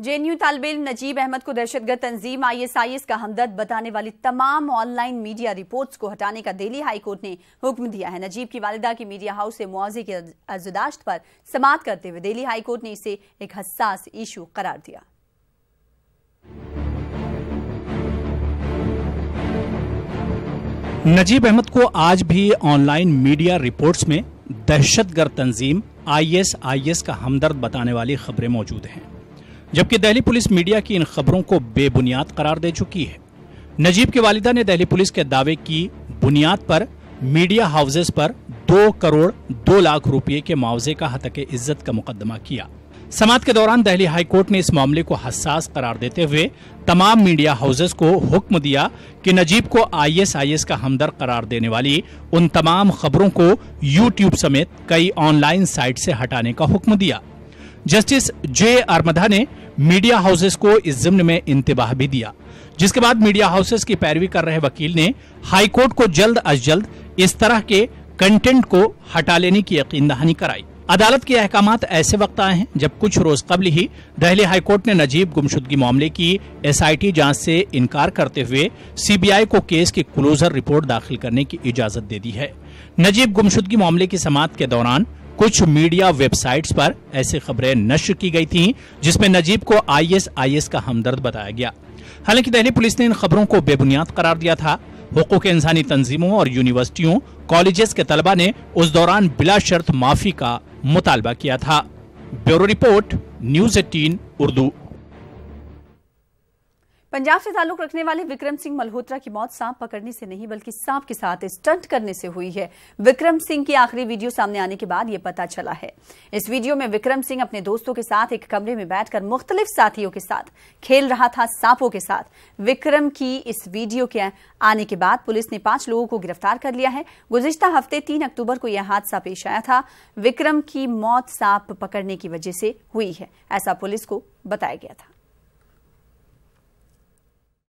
JNU तालब इल्म नजीब अहमद को दहशतगर्द तंजीम, ISIS का हमदर्द, बताने वाली तमाम ऑनलाइन मीडिया रिपोर्ट्स को हटाने का दिल्ली हाईकोर्ट ने हुक्म दिया है। नजीब की वालिदा की मीडिया हाउस से मुआवजे की अर्जदाश्त पर समाप्त करते हुए दिल्ली हाईकोर्ट ने इसे एक हसास इशू करार दिया। नजीब अहमद को आज भी ऑनलाइन मीडिया रिपोर्ट्स में दहशतगर्द तंजीम, आईएसआईएस का हमदर्द बताने वाली खबरें मौजूद हैं। जबकि दिल्ली पुलिस मीडिया की इन खबरों को बेबुनियाद करार दे चुकी है। नजीब की वालिदा ने दिल्ली पुलिस के दावे की बुनियाद पर मीडिया हाउसेस पर दो करोड़ दो लाख रुपए के मुआवजे का हतक इज़्ज़त का मुकदमा किया। समात के दौरान दिल्ली हाईकोर्ट ने इस मामले को हसास करार देते हुए तमाम मीडिया हाउसेस को हुक्म दिया कि नजीब को आईएसआईएस का हमदर्द करार देने वाली उन तमाम खबरों को यूट्यूब समेत कई ऑनलाइन साइट से हटाने का हुक्म दिया। जस्टिस जे आरमधा ने मीडिया हाउसेस को इस जिम्न में इंतबाह भी दिया, जिसके बाद मीडिया हाउसेस की पैरवी कर रहे वकील ने हाईकोर्ट को जल्द अज जल्द इस तरह के कंटेंट को हटा लेने की यकीन दहानी कराई। अदालत के अहकाम ऐसे वक्त आए हैं, जब कुछ रोज कबल ही दहली हाईकोर्ट ने नजीब गुमशुदगी मामले की एसआईटी जाँच से इनकार करते हुए सीबीआई को केस की क्लोजर रिपोर्ट दाखिल करने की इजाज़त दे दी है। नजीब गुमशुदगी मामले की समात के दौरान कुछ मीडिया वेबसाइट्स पर ऐसी खबरें नष्ट की गई थीं, जिसमें नजीब को आईएसआईएस का हमदर्द बताया गया। हालाँकि दहली पुलिस ने इन खबरों को बेबुनियाद करार दिया था। हकूक इंसानी तंजीमों और यूनिवर्सिटियों, कॉलेजेस के तलबा ने उस दौरान बिला शर्त माफ़ी का मुतालबा किया था। Bureau report, news eighteen, Urdu. Punjab से ताल्लुक रखने वाले विक्रम सिंह मल्होत्रा की मौत सांप पकड़ने से नहीं, बल्कि सांप के साथ स्टंट करने से हुई है। विक्रम सिंह की आखिरी वीडियो सामने आने के बाद यह पता चला है। इस वीडियो में विक्रम सिंह अपने दोस्तों के साथ एक कमरे में बैठकर मुख्तलिफ़ साथियों के साथ खेल रहा था सांपों के साथ। विक्रम की इस वीडियो के आने के बाद पुलिस ने पाँच लोगों को गिरफ़्तार कर लिया है। गुजश्ता हफ़्ते तीन अक्टूबर को यह हादसा पेश आया था। विक्रम की मौत सांप पकड़ने की वजह से हुई है, ऐसा पुलिस को बताया गया था।